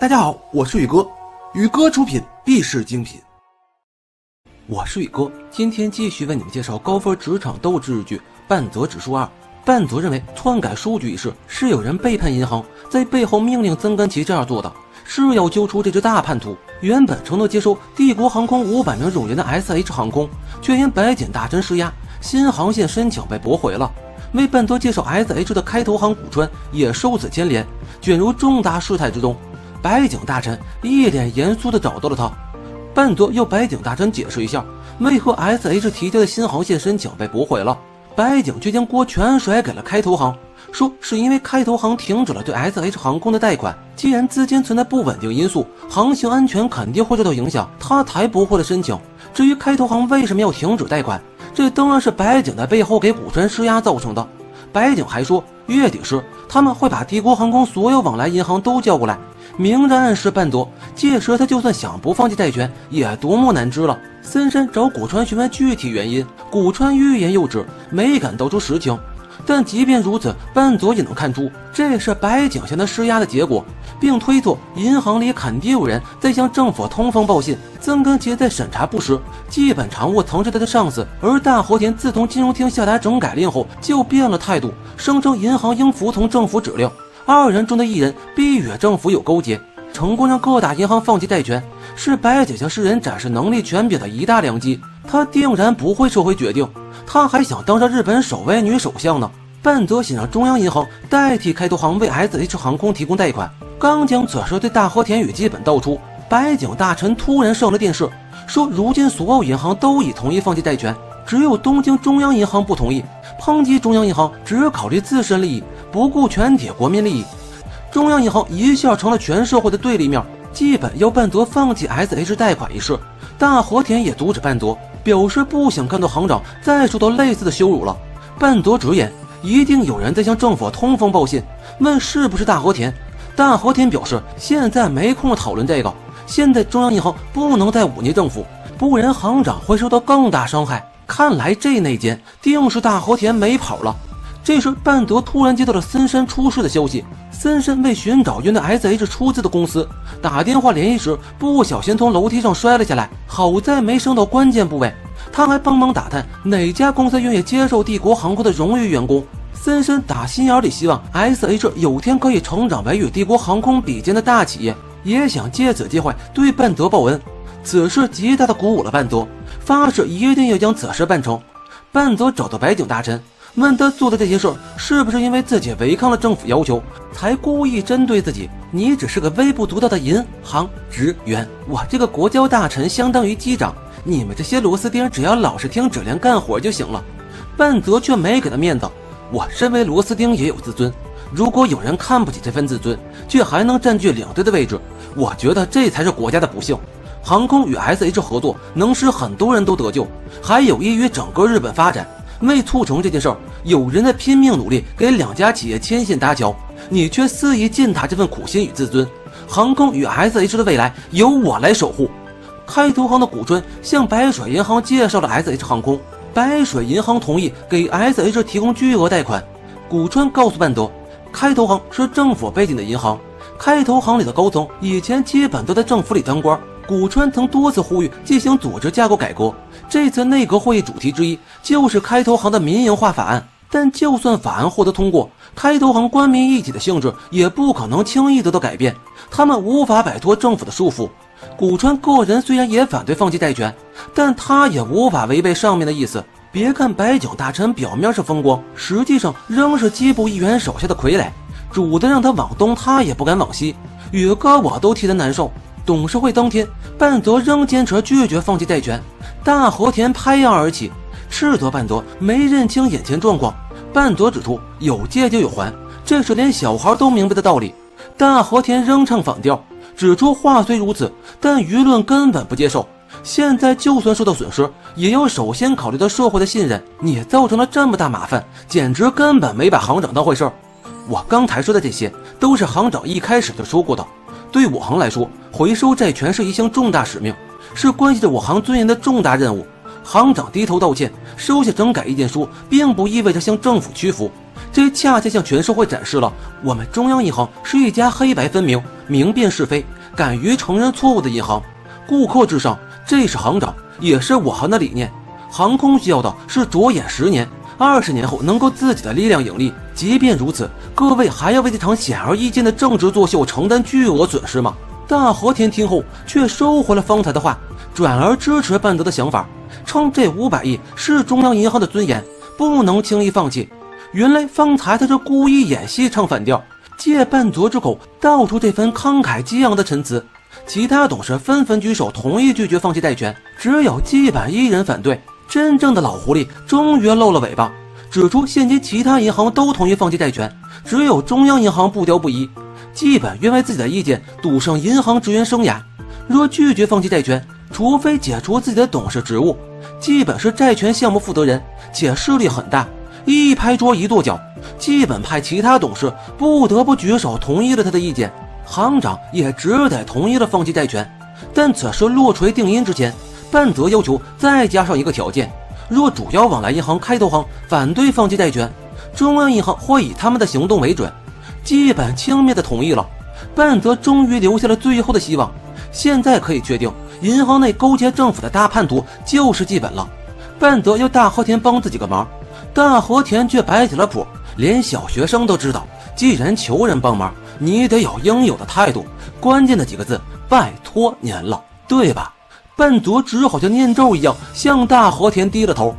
大家好，我是宇哥，宇哥出品必是精品。我是宇哥，今天继续为你们介绍高分职场斗智日剧《半泽指数二》。半泽认为篡改数据一事是有人背叛银行，在背后命令曾根奇这样做的，是要揪出这只大叛徒。原本承诺接收帝国航空五百名冗员的 S.H 航空，却因白井大臣施压，新航线申请被驳回了。为半泽介绍 S.H 的开头航古川也受此牵连，卷入重大事态之中。白井大臣一脸严肃地找到了他，半泽要白井大臣解释一下，为何 S.H 提交的新航线申请被驳回了。白井却将锅全甩给了开头航，说是因为开头航停止了对 S.H 航空的贷款，既然资金存在不稳定因素，航行安全肯定会受到影响，他才驳回了申请。至于开头航为什么要停止贷款，这当然是白井在背后给古川施压造成的。白井还说，月底时他们会把帝国航空所有往来银行都叫过来。明着暗示半泽，届时他就算想不放弃债权，也独木难支了。森山找古川询问具体原因，古川欲言又止，没敢道出实情。但即便如此，半泽也能看出这是白井向他施压的结果，并推测银行里肯定有人在向政府通风报信。曾根杰在审查不实，基本常务曾是他的上司，而大和田自从金融厅下达整改令后就变了态度，声称银行应服从政府指令。二人中的一人必与政府有勾结，成功让各大银行放弃债权，是白井向世人展示能力权柄的一大良机。他定然不会撤回决定，他还想当上日本首位女首相呢。半泽想让中央银行代替开拓行为 S.H 航空提供贷款，刚将此事对大和田宇基本道出，白井大臣突然上了电视，说如今所有银行都已同意放弃债权，只有东京中央银行不同意，抨击中央银行只考虑自身利益。不顾全体国民利益，中央银行一下成了全社会的对立面，基本要半泽放弃 S.H 贷款一事。大和田也阻止半泽，表示不想看到行长再受到类似的羞辱了。半泽直言，一定有人在向政府通风报信，问是不是大和田。大和田表示，现在没空讨论这个，现在中央银行不能再忤逆政府，不然行长会受到更大伤害。看来这内奸定是大和田没跑了。这时，半泽突然接到了森山出事的消息。森山为寻找用的 S.H 出资的公司打电话联系时，不小心从楼梯上摔了下来，好在没伤到关键部位。他还帮忙打探哪家公司愿意接受帝国航空的荣誉员工。森山打心眼里希望 S.H 有天可以成长为与帝国航空比肩的大企业，也想借此机会对半泽报恩。此事极大的鼓舞了半泽，发誓一定要将此事办成。半泽找到白井大臣。问他做的这些事儿是不是因为自己违抗了政府要求，才故意针对自己？你只是个微不足道的银行职员，我这个国交大臣相当于机长，你们这些螺丝钉只要老实听指令干活就行了。半泽却没给他面子，我身为螺丝钉也有自尊，如果有人看不起这份自尊，却还能占据领队的位置，我觉得这才是国家的不幸。航空与 S.H 合作能使很多人都得救，还有益于整个日本发展。为促成这件事儿，有人在拼命努力给两家企业牵线搭桥，你却肆意践踏这份苦心与自尊。航空与 S.H 的未来由我来守护。开头行的古川向白水银行介绍了 S.H 航空，白水银行同意给 S.H 提供巨额贷款。古川告诉半泽，开头行是政府背景的银行，开头行里的高层以前基本都在政府里当官。古川曾多次呼吁进行组织架构改革，这次内阁会议主题之一就是开头行的民营化法案。但就算法案获得通过，开头行官民一体的性质也不可能轻易得到改变，他们无法摆脱政府的束缚。古川个人虽然也反对放弃债权，但他也无法违背上面的意思。别看白井大臣表面上风光，实际上仍是基部议员手下的傀儡，主子让他往东，他也不敢往西。宇哥，我都替他难受。董事会当天，半泽仍坚持拒绝放弃债权。大和田拍案而起，斥责半泽没认清眼前状况。半泽指出，有借就有还，这是连小孩都明白的道理。大和田仍唱反调，指出话虽如此，但舆论根本不接受。现在就算受到损失，也要首先考虑到社会的信任。你造成了这么大麻烦，简直根本没把行长当回事儿。我刚才说的这些，都是行长一开始就说过的。对我行来说，回收债权是一项重大使命，是关系着我行尊严的重大任务。行长低头道歉，收下整改意见书，并不意味着向政府屈服，这恰恰向全社会展示了我们中央银行是一家黑白分明、明辨是非、敢于承认错误的银行。顾客至上，这是行长，也是我行的理念。航空需要的是着眼十年、二十年后能够自己的力量盈利。即便如此，各位还要为这场显而易见的政治作秀承担巨额损失吗？大和田听后却收回了方才的话，转而支持半泽的想法，称这五百亿是中央银行的尊严，不能轻易放弃。原来方才他是故意演戏唱反调，借半泽之口道出这番慷慨激昂的陈词。其他董事纷纷举手同意拒绝放弃债权，只有纪本一人反对。真正的老狐狸终于露了尾巴，指出现今其他银行都同意放弃债权，只有中央银行不调不依。基本愿为自己的意见赌上银行职员生涯。若拒绝放弃债权，除非解除自己的董事职务，基本是债权项目负责人，且势力很大。一拍桌一跺脚，基本派其他董事不得不举手同意了他的意见。行长也只得同意了放弃债权，但此事落锤定音之前，半泽要求再加上一个条件：若主要往来银行开头行反对放弃债权，中央银行会以他们的行动为准。基本轻蔑的同意了，半泽终于留下了最后的希望。现在可以确定，银行内勾结政府的大叛徒就是基本了。半泽要大和田帮自己个忙，大和田却摆起了谱，连小学生都知道，既然求人帮忙。你得有应有的态度，关键的几个字，拜托您了，对吧？半泽只好像念咒一样向大和田低了头。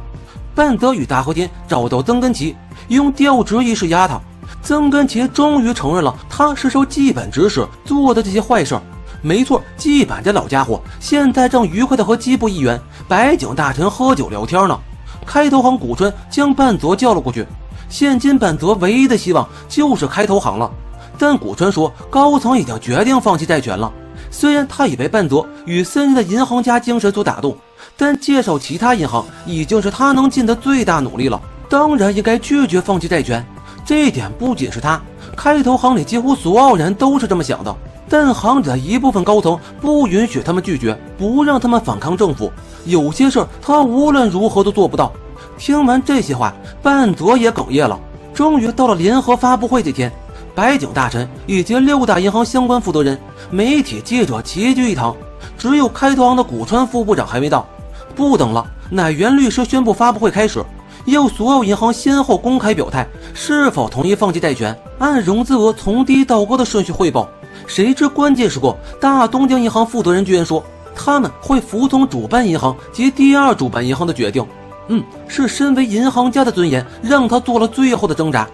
半泽与大和田找到曾根奇，用调职一事压他。曾根奇终于承认了，他是受纪本指使做的这些坏事。没错，纪本这老家伙现在正愉快的和基部议员、白井大臣喝酒聊天呢。开头行古川将半泽叫了过去，现今半泽唯一的希望就是开头行了。但古川说，高层已经决定放弃债权了。虽然他已被半泽与森人的银行家精神所打动，但介绍其他银行已经是他能尽的最大努力了。当然应该拒绝放弃债权，这一点不仅是他，开头行里几乎所有人都是这么想的。但行里的一部分高层不允许他们拒绝，不让他们反抗政府。有些事他无论如何都做不到。听完这些话，半泽也哽咽了。终于到了联合发布会这天。白井大臣以及六大银行相关负责人、媒体记者齐聚一堂，只有开头行的古川副部长还没到。不等了，乃原律师宣布发布会开始，要所有银行先后公开表态是否同意放弃债权，按融资额从低到高的顺序汇报。谁知关键时刻，大东京银行负责人居然说他们会服从主办银行及第二主办银行的决定。嗯，是身为银行家的尊严让他做了最后的挣扎。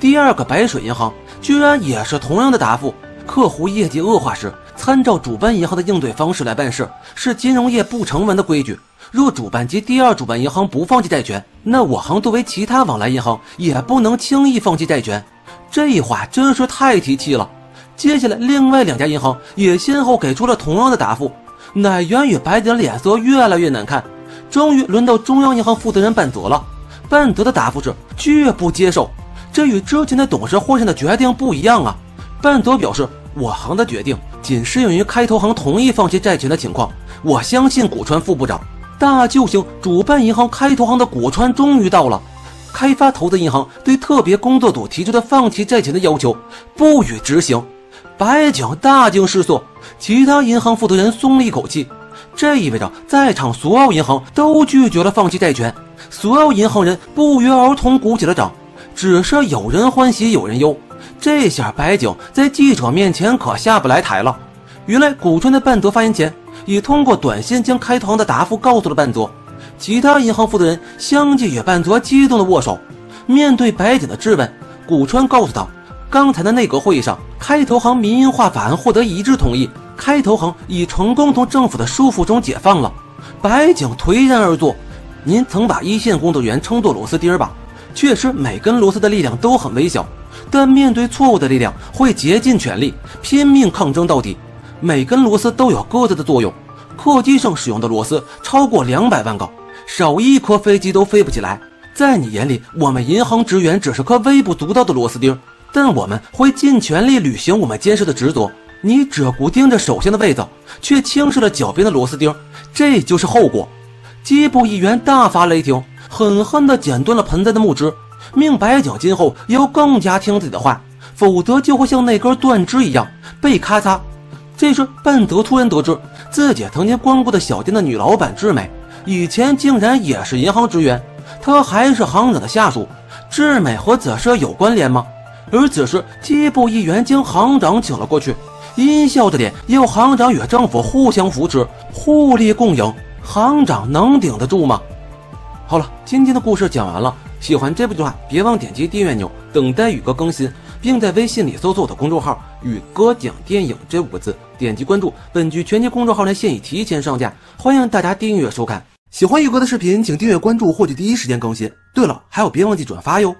第二个白水银行。居然也是同样的答复。客户业绩恶化时，参照主办银行的应对方式来办事，是金融业不成文的规矩。若主办及第二主办银行不放弃债权，那我行作为其他往来银行也不能轻易放弃债权。这话真是太提气了。接下来，另外两家银行也先后给出了同样的答复。乃源与白井脸色越来越难看。终于轮到中央银行负责人半泽了。半泽的答复是绝不接受。这与之前的董事会上的决定不一样啊！半泽表示，我行的决定仅适用于开投行同意放弃债权的情况。我相信古川副部长。大救星主办银行开投行的古川终于到了。开发投资银行对特别工作组提出的放弃债权的要求不予执行。白井大惊失色，其他银行负责人松了一口气。这意味着在场所有银行都拒绝了放弃债权。所有银行人不约而同鼓起了掌。只是有人欢喜有人忧，这下白井在记者面前可下不来台了。原来古川的半泽发言前已通过短信将开头行的答复告诉了半泽，其他银行负责人相继与半泽激动的握手。面对白井的质问，古川告诉他，刚才的内阁会议上，开投行民营化法案获得一致同意，开投行已成功从政府的束缚中解放了。白井颓然而坐，您曾把一线工作人员称作螺丝钉吧？确实，每根螺丝的力量都很微小，但面对错误的力量，会竭尽全力，拼命抗争到底。每根螺丝都有各自的作用。客机上使用的螺丝超过两百万个，少一颗飞机都飞不起来。在你眼里，我们银行职员只是颗微不足道的螺丝钉，但我们会尽全力履行我们监视的职责。你只顾盯着手下的位子，却轻视了脚边的螺丝钉，这就是后果。机部议员大发雷霆。狠狠地剪断了盆栽的木枝，命白讲今后要更加听自己的话，否则就会像那根断枝一样被咔嚓。这时，半泽突然得知自己曾经光顾的小店的女老板志美，以前竟然也是银行职员，她还是行长的下属。志美和此事有关联吗？而此时，机部议员将行长请了过去，阴笑着脸要行长与政府互相扶持，互利共赢。行长能顶得住吗？好了，今天的故事讲完了。喜欢这部的话，别忘点击订阅钮，等待宇哥更新，并在微信里搜索我的公众号“宇哥讲电影”这五个字，点击关注。本剧全集公众号呢现已提前上架，欢迎大家订阅收看。喜欢宇哥的视频，请订阅关注，获取第一时间更新。对了，还有别忘记转发哟。